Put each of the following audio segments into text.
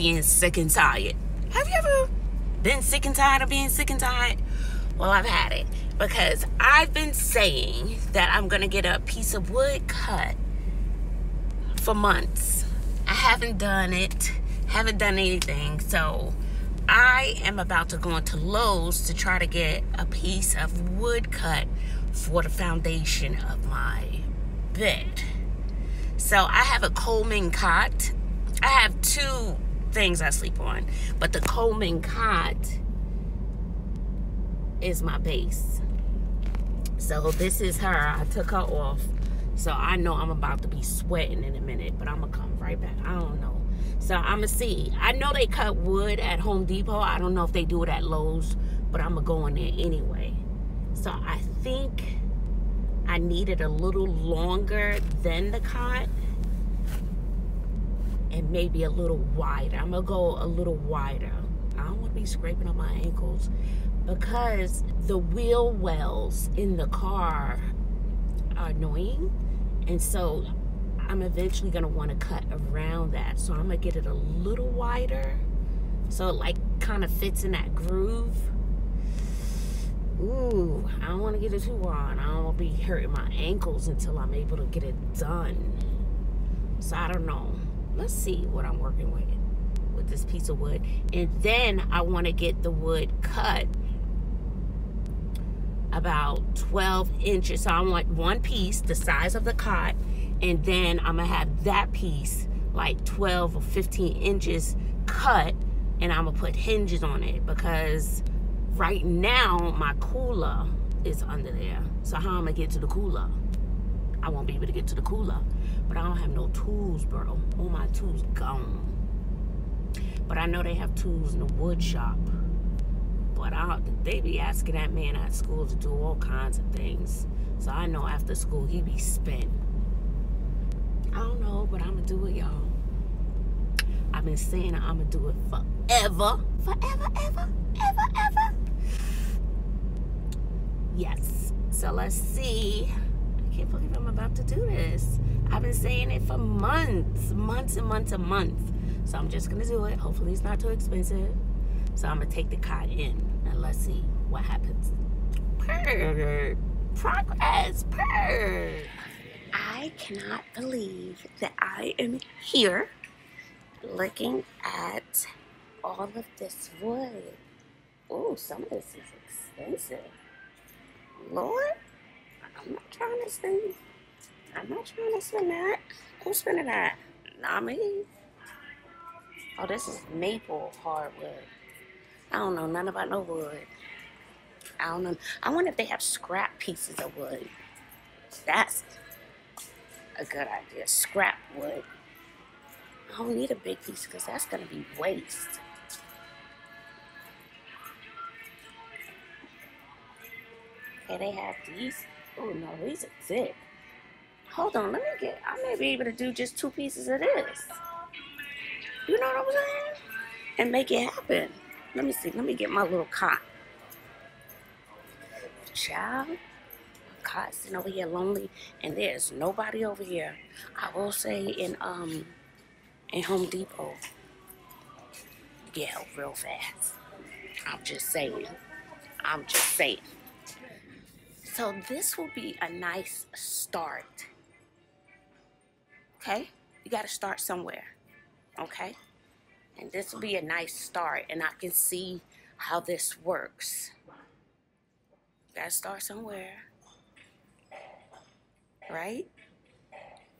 being sick and tired. Have you ever been sick and tired of being sick and tired? Well, I've had it because I've been saying that I'm gonna get a piece of wood cut for months. I haven't done it, haven't done anything. So I am about to go into Lowe's to try to get a piece of wood cut for the foundation of my bed. So I have a Coleman cot. I have two things I sleep on, but the Coleman cot is my base. So this is her. I took her off. So I know I'm about to be sweating in a minute, but I'm gonna come right back. I don't know. So I'm gonna see. I know they cut wood at Home Depot. I don't know if they do it at Lowe's, but I'm gonna go in there anyway. So I think I needed a little longer than the cot and maybe a little wider. I'm gonna go a little wider. I don't wanna be scraping on my ankles because the wheel wells in the car are annoying. And so I'm eventually gonna wanna cut around that. So I'm gonna get it a little wider so it like kind of fits in that groove. Ooh, I don't want to get it too wide. I don't want to be hurting my ankles until I'm able to get it done. So I don't know. Let's see what I'm working with with this piece of wood. And then I want to get the wood cut about 12 inches. So I want one piece the size of the cot. And then I'm to have that piece like 12 or 15 inches cut. And I'm to put hinges on it because right now my cooler is under there. So how am I gonna get to the cooler? I won't be able to get to the cooler. But I don't have no tools, bro. All my tools gone. But I know they have tools in the wood shop. But I, they be asking that man at school to do all kinds of things. So I know after school he be spent. I don't know, but I'm gonna do it, y'all. I've been saying I'm gonna do it forever, forever, ever, ever, ever. Yes. So let's see. Can't believe I'm about to do this. I've been saying it for months, months and months and months. So I'm just gonna do it. Hopefully it's not too expensive. So I'm gonna take the cot in and let's see what happens. Progress. Purr. I cannot believe that I am here looking at all of this wood. Oh, some of this is expensive. Lord, I'm not trying to spend. I'm not trying to spend that. Who's spending that? Not me. Oh, this is maple hardwood. I don't know nothing about no wood. I don't know. I wonder if they have scrap pieces of wood. That's a good idea. Scrap wood. I don't need a big piece because that's going to be waste. Okay, they have these. Oh no, these are thick. Hold on, let me get. I may be able to do just two pieces of this. You know what I'm saying? And make it happen. Let me see. Let me get my little cot. Child, cot sitting over here lonely, and there's nobody over here. I will say in um in Home Depot, get help real fast. I'm just saying. I'm just saying. So this will be a nice start. Okay? You got to start somewhere. Okay? And this will be a nice start. And I can see how this works. Got to start somewhere. Right?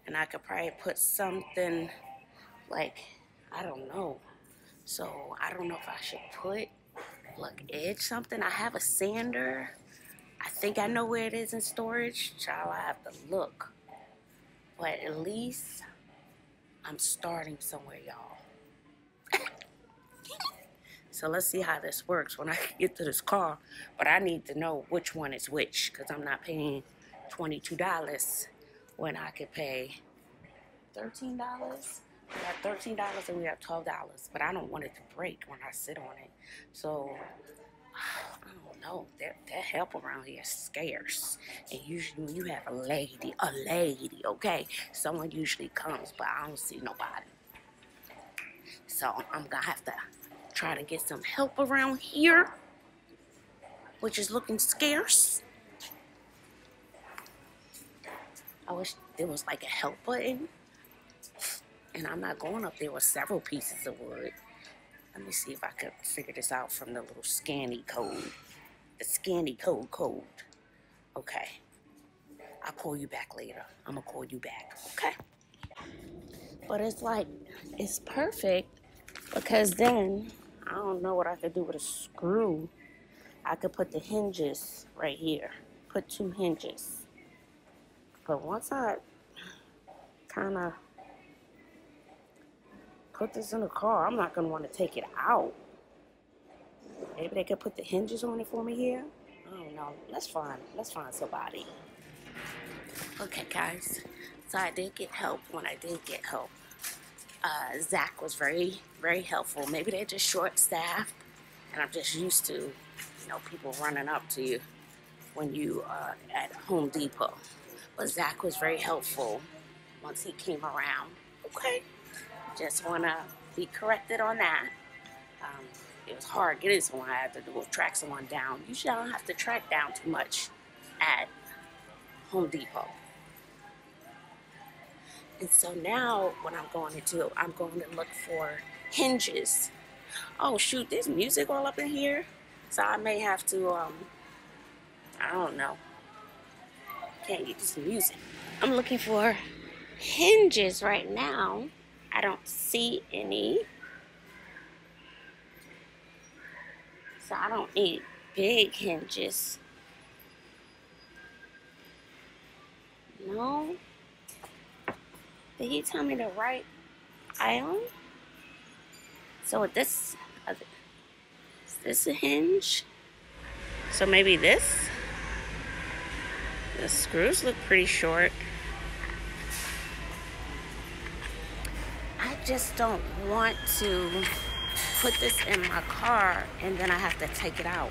And I could probably put something like, I don't know. So I don't know if I should put, like, edge something. I have a sander. I think I know where it is in storage. Child, I have to look. But at least I'm starting somewhere, y'all. so let's see how this works when I get to this car. But I need to know which one is which because I'm not paying $22 when I could pay $13. We have $13 and we have $12. But I don't want it to break when I sit on it. So I. That that help around here is scarce. And usually when you have a lady, a lady, okay, someone usually comes, but I don't see nobody. So I'm gonna have to try to get some help around here, which is looking scarce. I wish there was like a help button. And I'm not going up there with several pieces of wood. Let me see if I can figure this out from the little scanny code. The scanny code code. Okay. I'll call you back later. I'm gonna call you back, okay? But it's like, it's perfect because then I don't know what I could do with a screw. I could put the hinges right here. Put two hinges. But once I kind of put this in the car, I'm not want to take it out. Maybe they could put the hinges on it for me here. I don't know. Let's find, let's find somebody. Okay, guys. So I did get help when I did get help. Uh, Zach was very, very helpful. Maybe they're just short-staffed, and I'm just used to, you know, people running up to you when you are at Home Depot. But Zach was very helpful once he came around. Okay, just want to be corrected on that. Um, it was hard getting someone. I had to track someone down. I don't have to track down too much at Home Depot. And so now what I'm going to do, I'm going to look for hinges. Oh shoot, there's music all up in here. So I may have to, um, I don't know. Can't get this music. I'm looking for hinges right now. I don't see any. So I don't need big hinges. No. Did he tell me the right aisle? So with this, uh, is this a hinge? So maybe this? The screws look pretty short. I just don't want to put this in my car and then I have to take it out.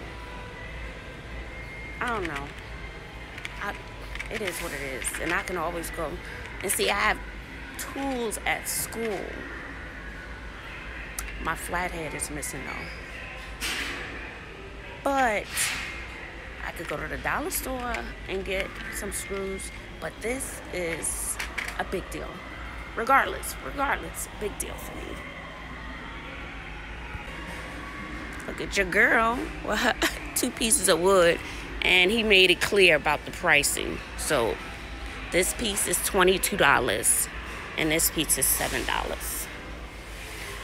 I don't know. I, it is what it is. And I can always go and see I have tools at school. My flathead is missing though. But I could go to the dollar store and get some screws, but this is a big deal. Regardless, regardless, big deal for me. Look at your girl. Two pieces of wood, and he made it clear about the pricing. So this piece is $22 and this piece is seven dollars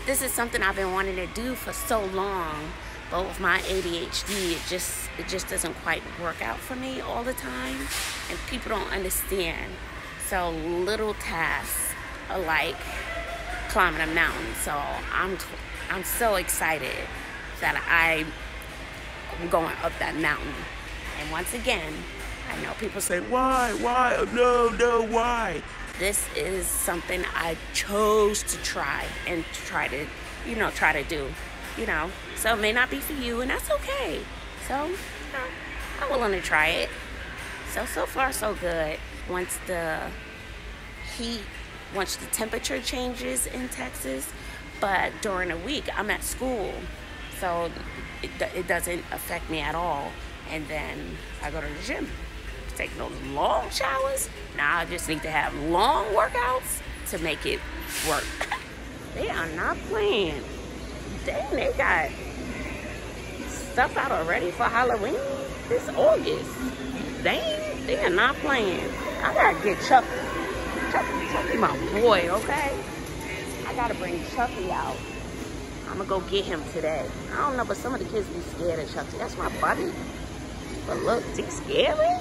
this is something I've been wanting to do for so long but with my ADHD it just it just doesn't quite work out for me all the time and people don't understand so little tasks are like climbing a mountain so I'm I'm so excited that I am going up that mountain and once again I know people say why why no no why this is something I chose to try and try to, you know, try to do, you know. So it may not be for you, and that's okay. So, you I'm willing to try it. So, so far, so good. Once the heat, once the temperature changes in Texas, but during the week, I'm at school, so it, it doesn't affect me at all. And then I go to the gym Take those long showers. Now I just need to have long workouts to make it work. they are not playing. Dang, they got stuff out already for Halloween this August. Dang, they are not playing. I gotta get Chucky. Chucky, Chucky my boy, okay? I gotta bring Chucky out. I'm gonna go get him today. I don't know, but some of the kids be scared of Chucky. That's my buddy. But look, he's scary.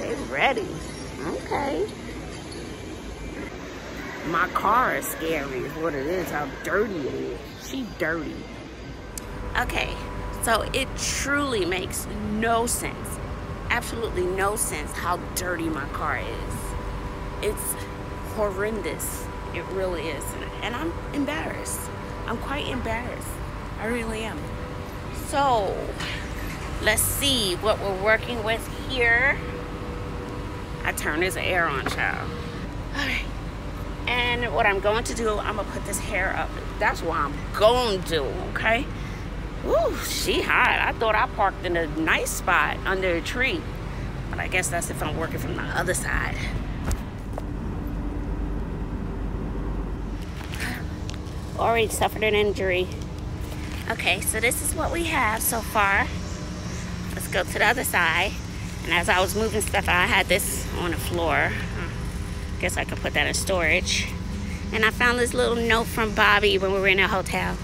It's ready. Okay. My car is scary is what it is, how dirty it is. She dirty. Okay, so it truly makes no sense, absolutely no sense how dirty my car is. It's horrendous. It really is. And I'm embarrassed. I'm quite embarrassed. I really am. So, let's see what we're working with here. I turn this air on, child. All right. And what I'm going to do, I'm gonna put this hair up. That's what I'm going to do, okay? Ooh, she hot. I thought I parked in a nice spot under a tree. But I guess that's if I'm working from the other side. Already suffered an injury. Okay, so this is what we have so far. Let's go to the other side. And as I was moving stuff, I had this on the floor. I Guess I could put that in storage. And I found this little note from Bobby when we were in a hotel.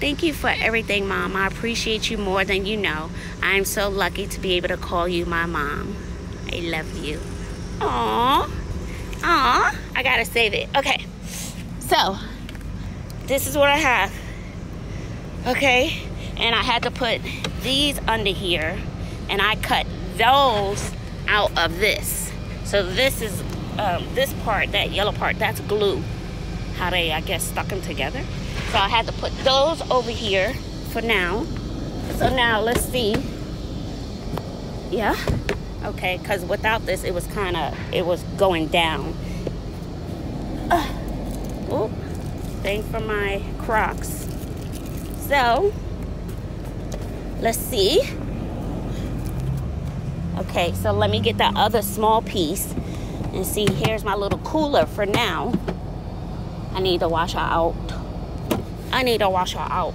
Thank you for everything, Mom. I appreciate you more than you know. I am so lucky to be able to call you my mom. I love you. Aww. Aww. I gotta save it. Okay. So, this is what I have. Okay. And I had to put these under here. And I cut those out of this. So this is, um, this part, that yellow part, that's glue. How they, I guess, stuck them together. So I had to put those over here for now. So now let's see. Yeah. Okay, because without this, it was kind of, it was going down. Uh, oh, thanks for my Crocs. So, let's see. Okay, so let me get that other small piece and see, here's my little cooler for now. I need to wash her out. I need to wash her out.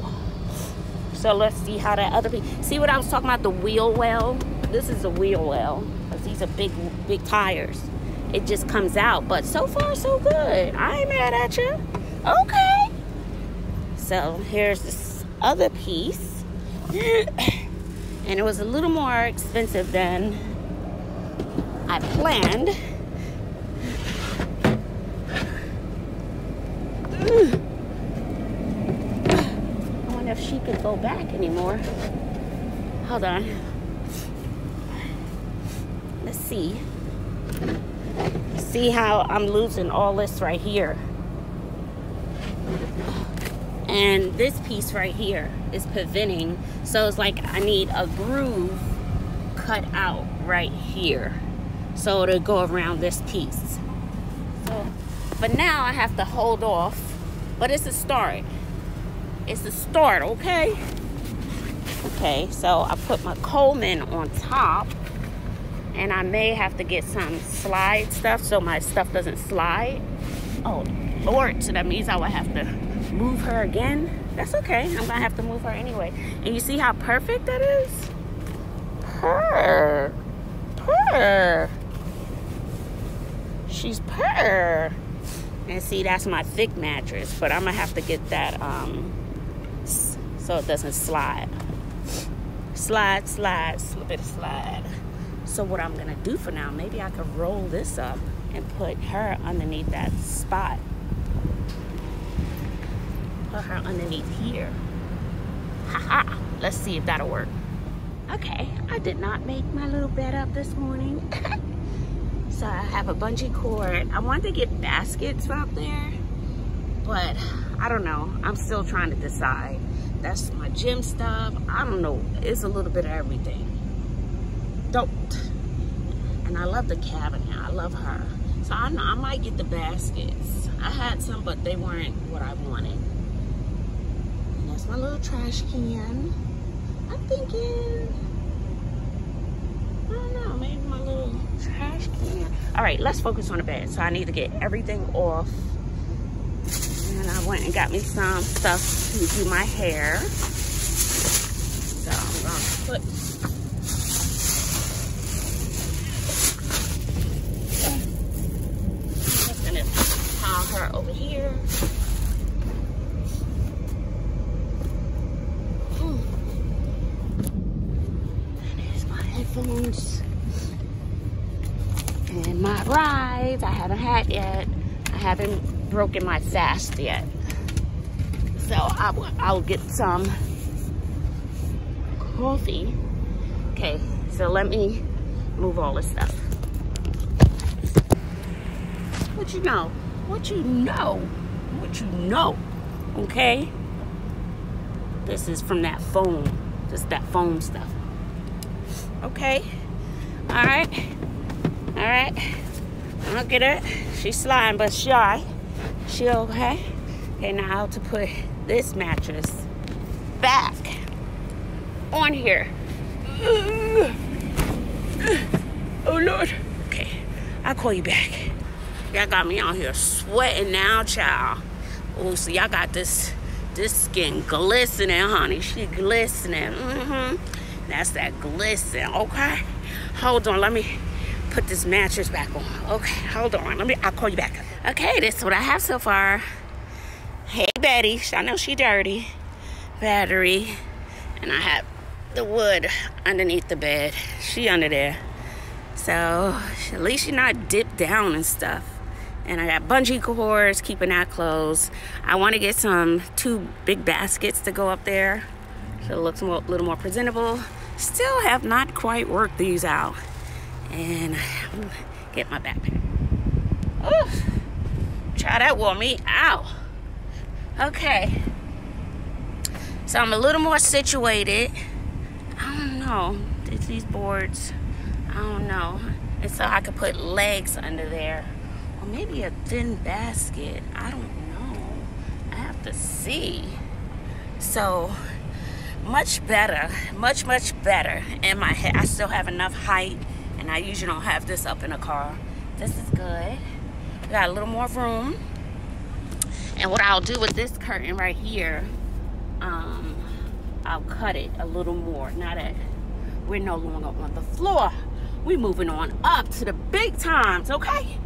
So let's see how that other piece. See what I was talking about, the wheel well? This is a wheel well. Because these are big, big tires. It just comes out. But so far, so good. I ain't mad at you. Okay. So here's this other piece. And it was a little more expensive than I planned. I wonder if she could go back anymore. Hold on. Let's see. See how I'm losing all this right here. And this piece right here is preventing. So it's like I need a groove cut out right here. So it'll go around this piece. So, but now I have to hold off. But it's a start. It's a start, okay? Okay, so I put my Coleman on top. And I may have to get some slide stuff so my stuff doesn't slide. Oh, Lord, so that means I would have to move her again. That's okay, I'm gonna have to move her anyway. And you see how perfect that is? Purr, purr. She's purr. And see, that's my thick mattress, but I'm gonna have to get that um, so it doesn't slide. Slide, slide, slip it, slide. So what I'm gonna do for now, maybe I could roll this up and put her underneath that spot. Put her underneath here. -ha. let's see if that'll work. Okay, I did not make my little bed up this morning. so I have a bungee cord. I wanted to get baskets out there, but I don't know. I'm still trying to decide. That's my gym stuff. I don't know. It's a little bit of everything. Don't. And I love the cabinet. I love her. So I, I might get the baskets. I had some, but they weren't what I wanted. And that's my little trash can. I'm thinking, I don't know, maybe my little trash can. All right, let's focus on the bed. So I need to get everything off and I went and got me some stuff to do my hair. So I'm gonna put just gonna pile her over here. And here's my headphones. And my rides I haven't had yet. I haven't broken my fast yet. So I, I'll get some coffee. Okay, so let me move all this stuff. What you know? What you know? What you know? Okay? This is from that foam. Just that foam stuff. Okay? Alright? Alright? I'll get her. She's slime, but shy. She okay? Okay, now to put this mattress back on here. Oh Lord. Okay, I'll call you back. Y'all got me out here sweating now, child. Oh, so y'all got this this skin glistening, honey. She glistening. Mm-hmm. That's that glisten, okay? Hold on, let me put this mattress back on. Okay, hold on. Let me I'll call you back. Okay, this is what I have so far. Hey Betty, I know she dirty. Battery. And I have the wood underneath the bed. She under there. So at least she's not dipped down and stuff. And I got bungee cords, keeping that closed. I want to get some two big baskets to go up there so it looks a little more presentable. Still have not quite worked these out. And get my backpack. Oh, try that wore me out. Okay. So I'm a little more situated. I don't know. It's these boards. I don't know. And so I could put legs under there. Or maybe a thin basket. I don't know. I have to see. So much better. Much, much better in my head. I still have enough height. And I usually don't have this up in a car. This is good. Got a little more room. And what I'll do with this curtain right here, um, I'll cut it a little more. Now that we're no longer on the floor we're moving on up to the big times, okay?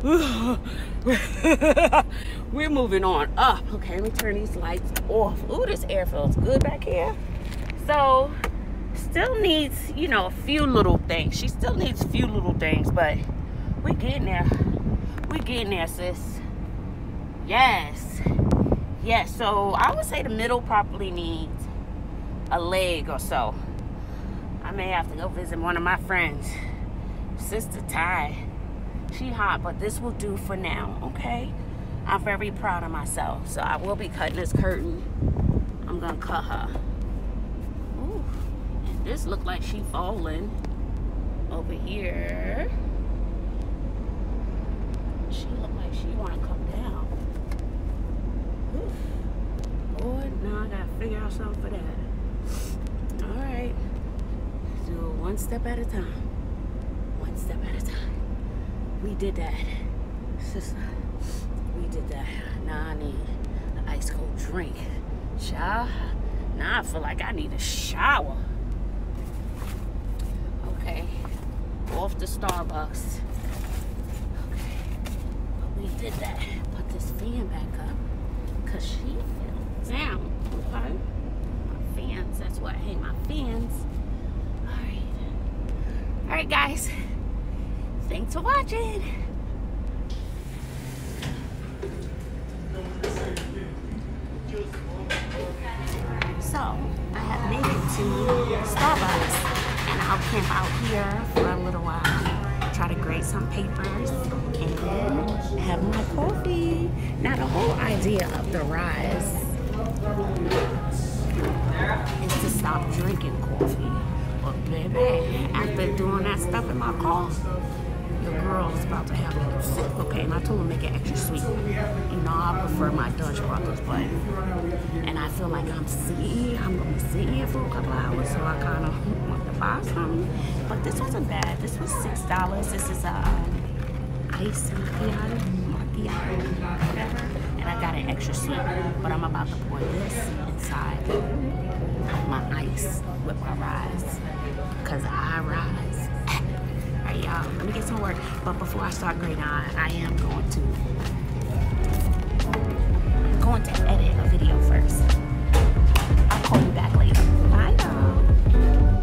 We're moving on up. Okay, let me turn these lights off. Ooh, this air feels good back here. So, still needs, you know, a few little things. She still needs a few little things, but we're getting there. We're getting there, sis. Yes. Yes, so I would say the middle probably needs a leg or so. I may have to go visit one of my friends. Sister Ty. She hot, but this will do for now, okay? I'm very proud of myself. So I will be cutting this curtain. I'm gonna cut her. Ooh. And this look like she falling over here. She look like she wanna come down. Ooh. Lord, now I gotta figure out something for that. All right do one step at a time. One step at a time. We did that, sister. We did that. Now I need an ice cold drink. Shower. Now I feel like I need a shower. Okay. Off to Starbucks. Okay. But we did that. Put this fan back up. Cause she fell down. Okay. My fans. That's why I hang my fans. Alright. All right, guys. Thanks for watching. So, I have made it to Starbucks and I'll camp out here for a little while. Try to grade some papers and have my coffee. Now, the whole idea of the Ryze is to stop drinking coffee But baby, after doing that stuff in my car, girl is about to have a sip. Okay, and I told her make it extra sweet. You know, I prefer my Dutch brothers, but and I feel like I'm sitting, I'm gonna be sitting here for a couple hours, so I kind of want to buy something. But this wasn't bad. This was six dollars. This is a ice macchiato, macchiato, whatever. And I got an extra sweet, but I'm about to pour this inside my ice with my Ryze because I rise y'all. Let me get some work. But before I start grading, nine, I am going to going to edit a video first. I'll call you back later. Bye y'all.